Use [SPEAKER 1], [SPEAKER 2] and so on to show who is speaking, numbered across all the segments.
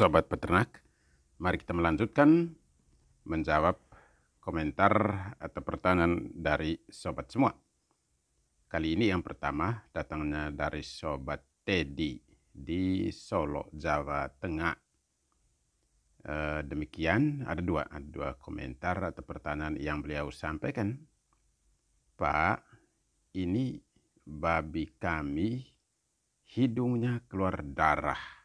[SPEAKER 1] Sobat peternak, mari kita melanjutkan menjawab komentar atau pertanyaan dari sobat semua. Kali ini yang pertama datangnya dari sobat Teddy di Solo, Jawa Tengah. E, demikian ada dua, ada dua komentar atau pertanyaan yang beliau sampaikan. Pak, ini babi kami hidungnya keluar darah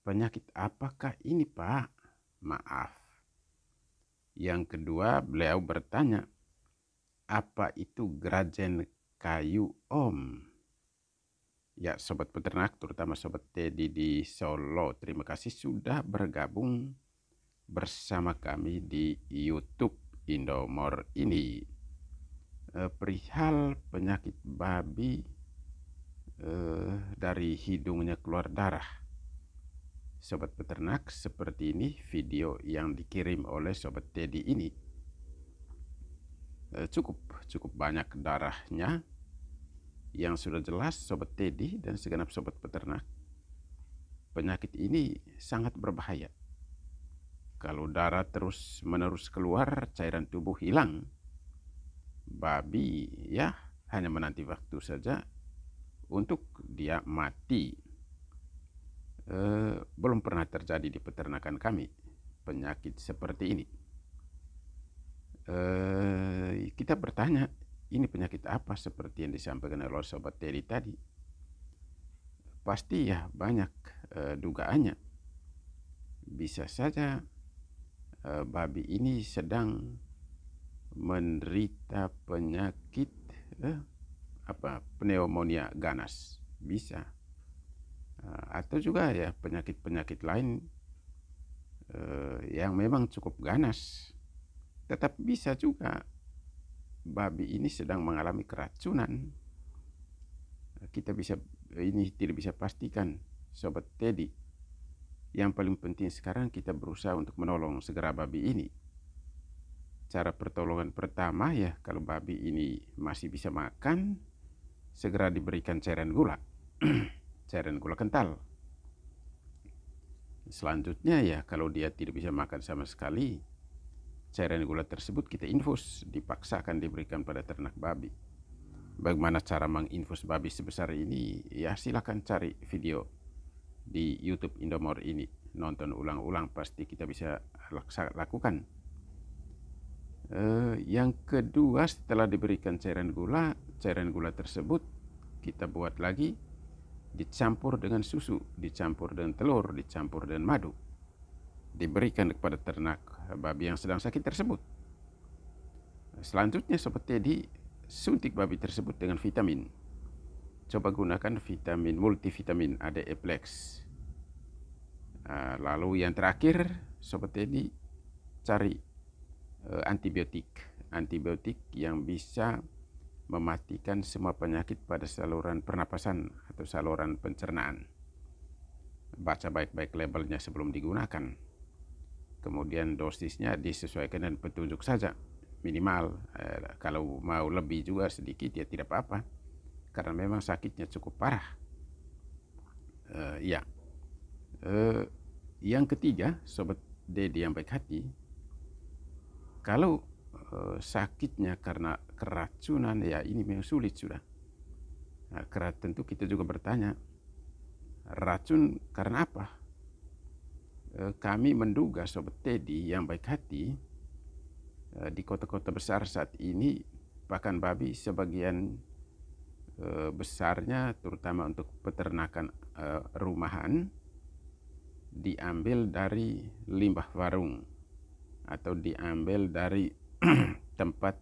[SPEAKER 1] Penyakit apakah ini pak? Maaf. Yang kedua beliau bertanya, apa itu grajen kayu om? Ya sobat peternak terutama sobat Teddy di Solo terima kasih sudah bergabung bersama kami di YouTube Indomor ini. E, perihal penyakit babi e, dari hidungnya keluar darah Sobat peternak, seperti ini video yang dikirim oleh Sobat Teddy ini. Eh, cukup, cukup banyak darahnya yang sudah jelas Sobat Teddy dan segenap Sobat peternak. Penyakit ini sangat berbahaya. Kalau darah terus menerus keluar, cairan tubuh hilang. Babi ya hanya menanti waktu saja untuk dia mati eh, belum pernah terjadi di peternakan kami penyakit seperti ini. Eh, kita bertanya, ini penyakit apa seperti yang disampaikan oleh sobat Teddy tadi? Pasti ya banyak eh, dugaannya. Bisa saja eh, babi ini sedang menderita penyakit eh, apa pneumonia ganas bisa atau juga ya penyakit-penyakit lain eh, yang memang cukup ganas. Tetap bisa juga babi ini sedang mengalami keracunan. Kita bisa ini tidak bisa pastikan sobat Teddy. Yang paling penting sekarang kita berusaha untuk menolong segera babi ini. Cara pertolongan pertama ya kalau babi ini masih bisa makan segera diberikan cairan gula cairan gula kental. Selanjutnya ya kalau dia tidak bisa makan sama sekali, cairan gula tersebut kita infus, dipaksakan diberikan pada ternak babi. Bagaimana cara menginfus babi sebesar ini? Ya silakan cari video di YouTube Indomor ini. Nonton ulang-ulang pasti kita bisa lakukan. Uh, yang kedua setelah diberikan cairan gula, cairan gula tersebut kita buat lagi dicampur dengan susu, dicampur dengan telur, dicampur dengan madu. Diberikan kepada ternak babi yang sedang sakit tersebut. Selanjutnya seperti di suntik babi tersebut dengan vitamin. Coba gunakan vitamin multivitamin ADE Plex. Ah, lalu yang terakhir seperti ini cari eh, antibiotik. Antibiotik yang bisa mematikan semua penyakit pada saluran pernapasan atau saluran pencernaan. Baca baik-baik labelnya sebelum digunakan. Kemudian dosisnya disesuaikan dengan petunjuk saja. Minimal, eh, kalau mau lebih juga sedikit ya tidak apa-apa. Karena memang sakitnya cukup parah. Eh, ya. Eh, yang ketiga, Sobat Dedi yang baik hati. Kalau Eh, sakitnya karena keracunan ya ini memang sulit sudah. Nah, tentu kita juga bertanya racun karena apa? E, kami menduga sobat Teddy yang baik hati e, di kota-kota besar saat ini bahkan babi sebagian e, besarnya terutama untuk peternakan e, rumahan diambil dari limbah warung atau diambil dari tempat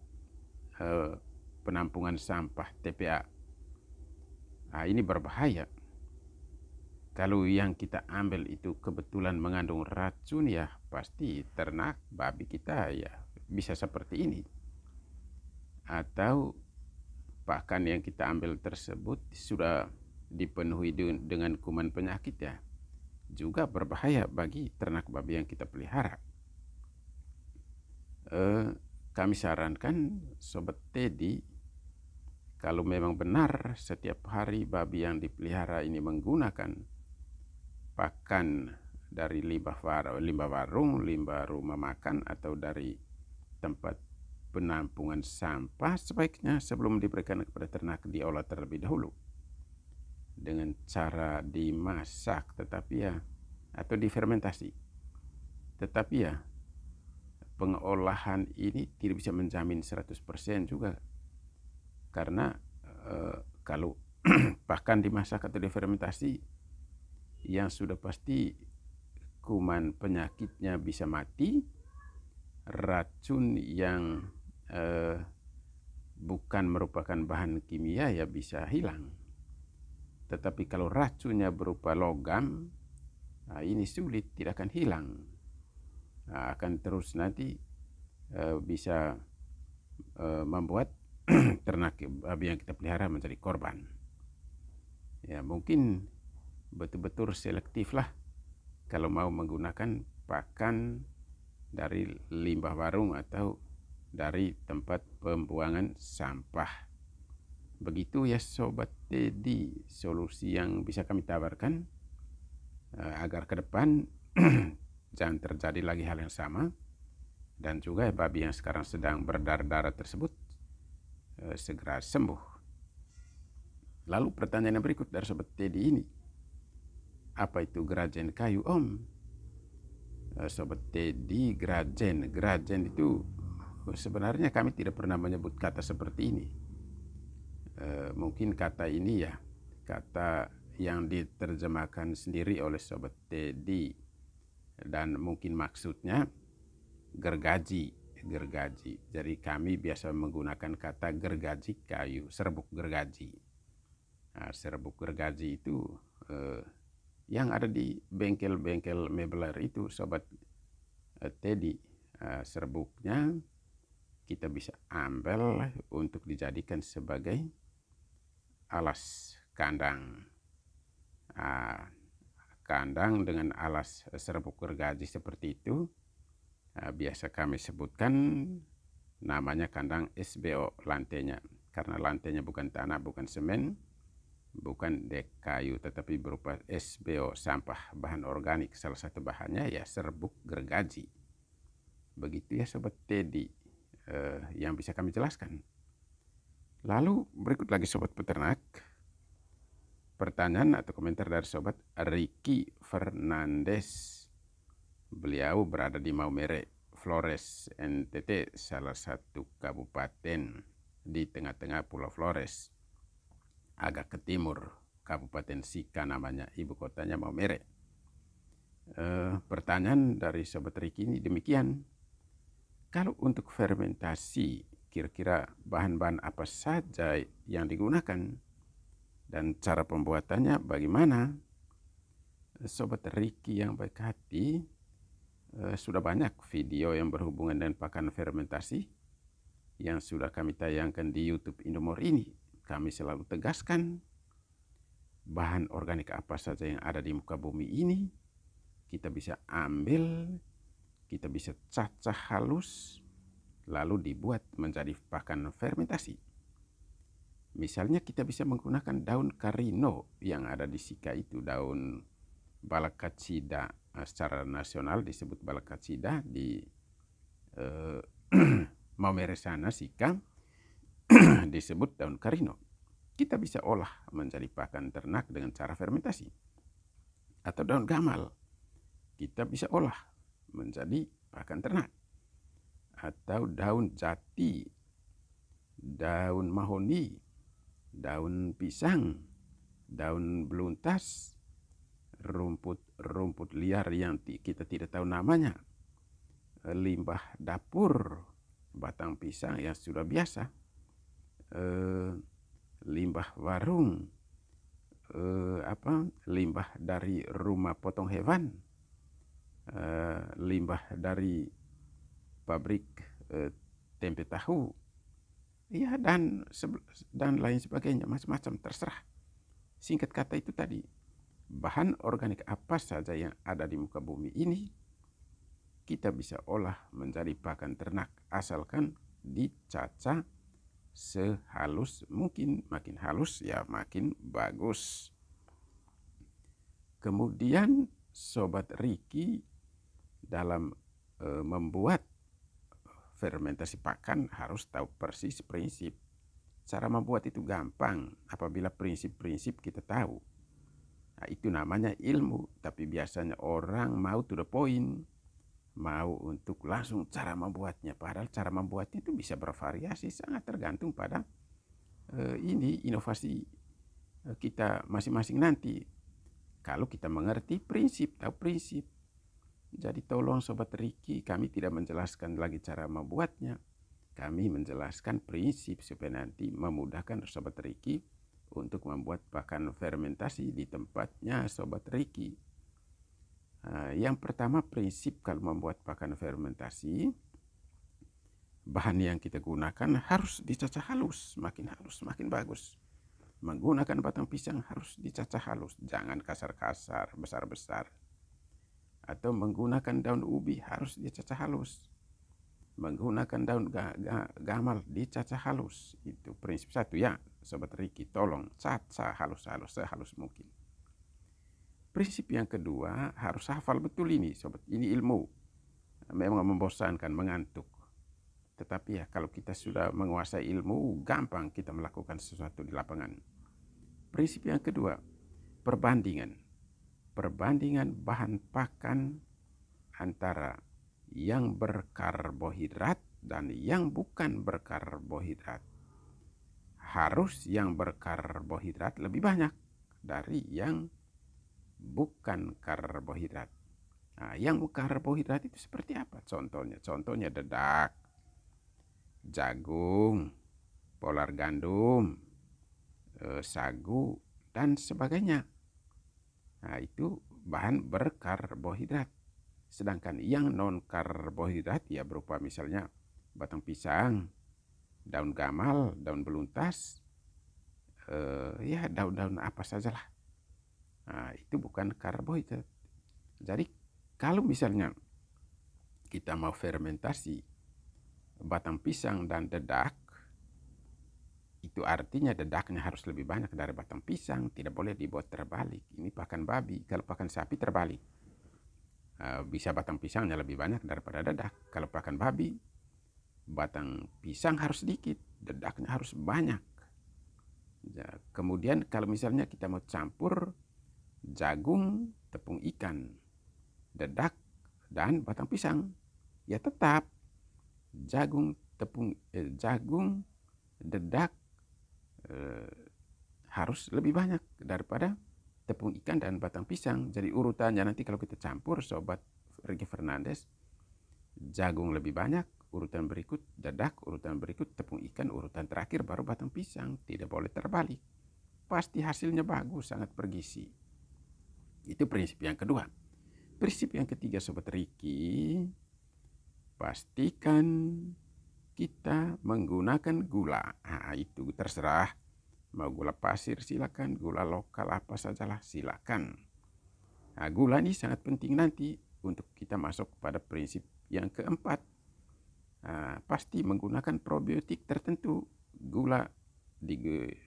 [SPEAKER 1] uh, penampungan sampah TPA. Nah, ini berbahaya. Kalau yang kita ambil itu kebetulan mengandung racun ya pasti ternak babi kita ya bisa seperti ini. Atau bahkan yang kita ambil tersebut sudah dipenuhi dengan kuman penyakit ya juga berbahaya bagi ternak babi yang kita pelihara. Uh, kami sarankan Sobat Teddy kalau memang benar setiap hari babi yang dipelihara ini menggunakan pakan dari limbah war, limbah warung, limbah rumah makan atau dari tempat penampungan sampah sebaiknya sebelum diberikan kepada ternak diolah terlebih dahulu dengan cara dimasak tetapi ya atau difermentasi. Tetapi ya pengolahan ini tidak bisa menjamin 100% juga karena e, kalau bahkan dimasak atau difermentasi yang sudah pasti kuman penyakitnya bisa mati racun yang eh, bukan merupakan bahan kimia ya bisa hilang. Tetapi kalau racunnya berupa logam nah ini sulit tidak akan hilang. Nah, akan terus nanti eh, bisa eh, membuat ternak babi yang kita pelihara menjadi korban. Ya mungkin betul-betul selektif lah kalau mau menggunakan pakan dari limbah warung atau dari tempat pembuangan sampah. Begitu ya Sobat Teddy. Solusi yang bisa kami tawarkan uh, agar ke depan jangan terjadi lagi hal yang sama. Dan juga babi yang sekarang sedang berdarah-darah tersebut uh, segera sembuh. Lalu pertanyaan yang berikut dari Sobat Teddy ini, apa itu gerajen kayu om? Eh, Sobat Teddy, gerajen. Gerajen itu sebenarnya kami tidak pernah menyebut kata seperti ini. Mungkin kata ini ya, kata yang diterjemahkan sendiri oleh Sobat Teddy. Dan mungkin maksudnya gergaji, gergaji. Jadi kami biasa menggunakan kata gergaji kayu, serbuk gergaji. Nah, serbuk gergaji itu eh, yang ada di bengkel-bengkel mebeler itu sobat uh, Teddy uh, serbuknya kita bisa ambil untuk dijadikan sebagai alas kandang uh, kandang dengan alas serbuk gergaji seperti itu uh, biasa kami sebutkan namanya kandang SBO lantainya. Karena lantainya bukan tanah bukan semen bukan dek kayu tetapi berupa SBO sampah bahan organik. Salah satu bahannya ya serbuk gergaji. Begitu ya sobat Teddy. Eh, yang bisa kami jelaskan. Lalu berikut lagi sobat peternak. Pertanyaan atau komentar dari sobat Ricky Fernandez beliau berada di Maumere Flores NTT salah satu kabupaten di tengah-tengah Pulau Flores agak ke timur Kabupaten Sika namanya ibu kotanya Maumere. E, pertanyaan dari Sobat Riki ini demikian. Kalau untuk fermentasi kira-kira bahan-bahan apa saja yang digunakan dan cara pembuatannya bagaimana? Sobat Riki yang baik hati, sudah banyak video yang berhubungan dengan pakan fermentasi yang sudah kami tayangkan di YouTube Indomor ini kami selalu tegaskan bahan organik apa saja yang ada di muka bumi ini kita bisa ambil, kita bisa cacah halus, lalu dibuat menjadi pakan fermentasi. Misalnya kita bisa menggunakan daun karino yang ada di sika itu, daun balakacida eh, secara nasional disebut balakacida di eh, Maumere sana sika disebut daun karino. Kita bisa olah menjadi pakan ternak dengan cara fermentasi. Atau daun gamal. Kita bisa olah menjadi pakan ternak. Atau daun jati, daun mahoni, daun pisang, daun beluntas, rumput-rumput liar yang kita tidak tahu namanya, limbah dapur, batang pisang yang sudah biasa, eh, limbah warung, eh, apa limbah dari rumah potong hewan, eh, limbah dari pabrik eh, tempe tahu, ya dan dan lain sebagainya macam-macam terserah. Singkat kata itu tadi bahan organik apa saja yang ada di muka bumi ini kita bisa olah menjadi pakan ternak asalkan dicaca sehalus mungkin makin halus ya makin bagus kemudian sobat Riki dalam e, membuat fermentasi pakan harus tahu persis prinsip. Cara membuat itu gampang apabila prinsip-prinsip kita tahu. Nah, itu namanya ilmu, tapi biasanya orang mau to the point, mau untuk langsung cara membuatnya. Padahal cara membuatnya itu bisa bervariasi, sangat tergantung pada uh, ini inovasi uh, kita masing-masing nanti. Kalau kita mengerti prinsip, tahu prinsip. Jadi tolong Sobat Riki, kami tidak menjelaskan lagi cara membuatnya kami menjelaskan prinsip supaya nanti memudahkan Sobat Riki untuk membuat pakan fermentasi di tempatnya Sobat Riki. Nah, yang pertama prinsip kalau membuat pakan fermentasi, bahan yang kita gunakan harus dicacah halus, makin halus makin bagus. Menggunakan batang pisang harus dicacah halus, jangan kasar-kasar, besar-besar. Atau menggunakan daun ubi harus dicacah halus menggunakan daun ga, ga, gamal dicacah halus itu prinsip satu ya sobat Riki tolong caca halus-halus sehalus mungkin. Prinsip yang kedua harus hafal betul ini sobat ini ilmu. Memang membosankan mengantuk. Tetapi ya kalau kita sudah menguasai ilmu gampang kita melakukan sesuatu di lapangan. Prinsip yang kedua perbandingan. Perbandingan bahan pakan antara yang berkarbohidrat dan yang bukan berkarbohidrat. Harus yang berkarbohidrat lebih banyak dari yang bukan karbohidrat. Nah, yang karbohidrat itu seperti apa? Contohnya, contohnya dedak, jagung, polar gandum, eh, sagu, dan sebagainya. Nah, itu bahan berkarbohidrat. Sedangkan yang non karbohidrat ya berupa misalnya batang pisang, daun gamal, daun beluntas, eh, ya daun-daun apa sajalah. Nah, itu bukan karbohidrat. Jadi kalau misalnya kita mau fermentasi batang pisang dan dedak, itu artinya dedaknya harus lebih banyak dari batang pisang, tidak boleh dibuat terbalik. Ini pakan babi, kalau pakan sapi terbalik. Eh, bisa batang pisangnya lebih banyak daripada dadak. Kalau pakan babi, batang pisang harus sedikit, dedaknya harus banyak. Ya, kemudian kalau misalnya kita mau campur jagung, tepung ikan, dedak, dan batang pisang, ya tetap jagung, tepung, eh, jagung, dedak eh, harus lebih banyak daripada tepung ikan dan batang pisang. Jadi urutannya nanti kalau kita campur sobat Ricky Fernandez, jagung lebih banyak, urutan berikut dadak, urutan berikut tepung ikan, urutan terakhir baru batang pisang. Tidak boleh terbalik. Pasti hasilnya bagus, sangat bergizi. Itu prinsip yang kedua. Prinsip yang ketiga sobat Ricky, pastikan kita menggunakan gula. Nah, itu terserah Mau gula pasir silakan, gula lokal apa sajalah silakan. Nah, gula ini sangat penting nanti untuk kita masuk pada prinsip yang keempat. Pasti menggunakan probiotik tertentu. Gula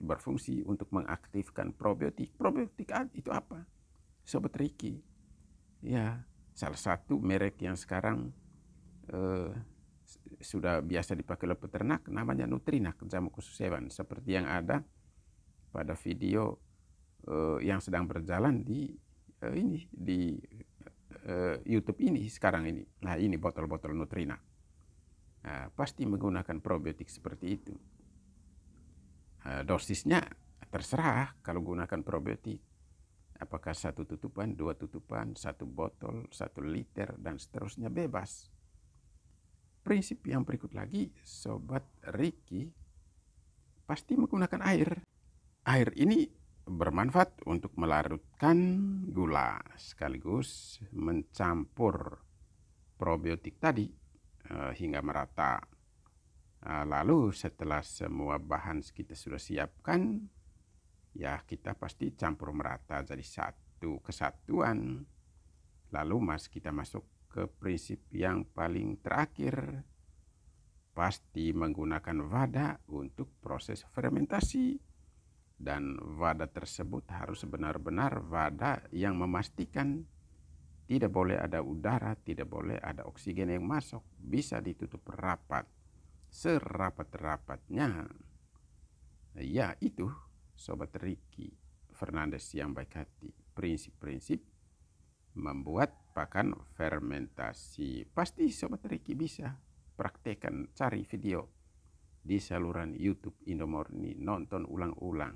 [SPEAKER 1] berfungsi untuk mengaktifkan probiotik. Probiotik itu apa? Sobat Riki. Ya, salah satu merek yang sekarang eh, sudah biasa dipakai oleh peternak namanya Nutrinak jamu khusus hewan seperti yang ada pada video uh, yang sedang berjalan di uh, ini di uh, YouTube ini sekarang ini. Nah ini botol-botol Nutrina. Nah, pasti menggunakan probiotik seperti itu. Uh, dosisnya terserah kalau gunakan probiotik. Apakah satu tutupan, dua tutupan, satu botol, satu liter, dan seterusnya bebas. Prinsip yang berikut lagi, Sobat Ricky pasti menggunakan air. Air ini bermanfaat untuk melarutkan gula sekaligus mencampur probiotik tadi uh, hingga merata. Uh, lalu setelah semua bahan kita sudah siapkan, ya kita pasti campur merata jadi satu kesatuan. Lalu mas kita masuk ke prinsip yang paling terakhir, pasti menggunakan wadah untuk proses fermentasi dan wadah tersebut harus benar-benar wadah yang memastikan Tidak boleh ada udara, tidak boleh ada oksigen yang masuk. Bisa ditutup rapat, serapat-rapatnya. Ya itu, Sobat Ricky Fernandes yang baik hati. Prinsip-prinsip membuat pakan fermentasi. Pasti Sobat Ricky bisa praktekkan, cari video di saluran YouTube Indomorni, nonton ulang-ulang.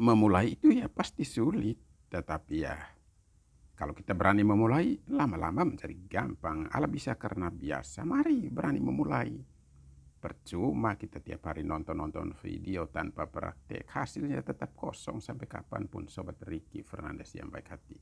[SPEAKER 1] Memulai itu ya pasti sulit, tetapi ya kalau kita berani memulai, lama-lama menjadi gampang. Allah bisa karena biasa. Mari berani memulai. Percuma kita tiap hari nonton-nonton video tanpa praktek. Hasilnya tetap kosong sampai kapan pun Sobat Ricky Fernandes yang baik hati.